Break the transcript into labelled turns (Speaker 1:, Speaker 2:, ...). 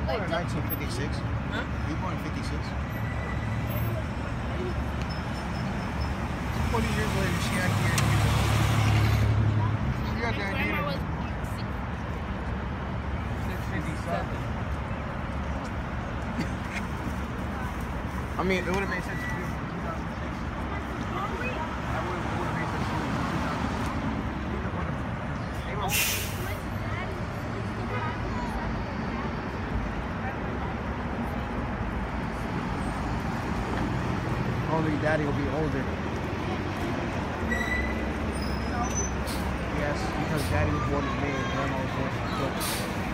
Speaker 1: born in 1956.
Speaker 2: Huh?
Speaker 1: He born in 56.
Speaker 3: 20 years later, she had the idea. She got the
Speaker 2: Grandma was
Speaker 3: idea.
Speaker 2: born
Speaker 3: 657. I mean, it would have made sense to do it in 2006. That would have made sense to do Only daddy will be older. Yes, because daddy was born in May and grandma was born in October.